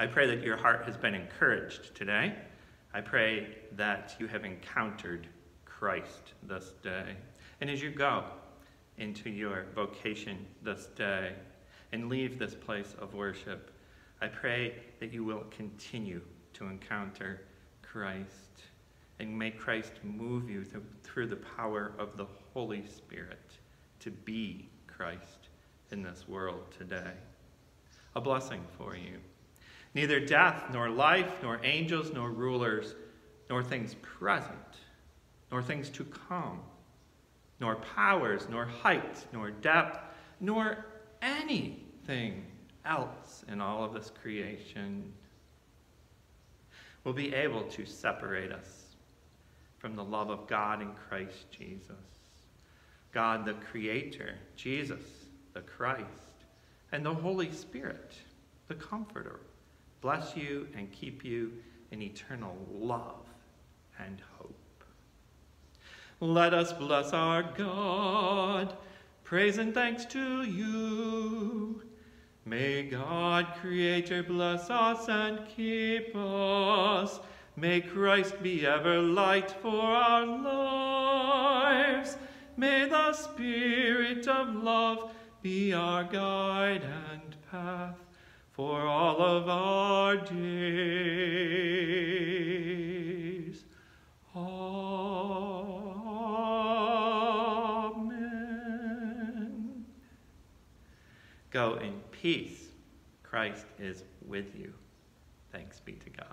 I pray that your heart has been encouraged today. I pray that you have encountered Christ this day. And as you go into your vocation this day and leave this place of worship, I pray that you will continue to encounter Christ and may Christ move you through the power of the Holy Spirit to be Christ in this world today. A blessing for you. Neither death, nor life, nor angels, nor rulers, nor things present, nor things to come, nor powers, nor height, nor depth, nor anything else in all of this creation will be able to separate us from the love of God in Christ Jesus. God the Creator, Jesus the Christ, and the Holy Spirit, the Comforter, bless you and keep you in eternal love and hope. Let us bless our God. Praise and thanks to you. May God, Creator, bless us and keep us. May Christ be ever light for our lives. May the Spirit of love be our guide and path for all of our days. Amen. Go in peace. Christ is with you. Thanks be to God.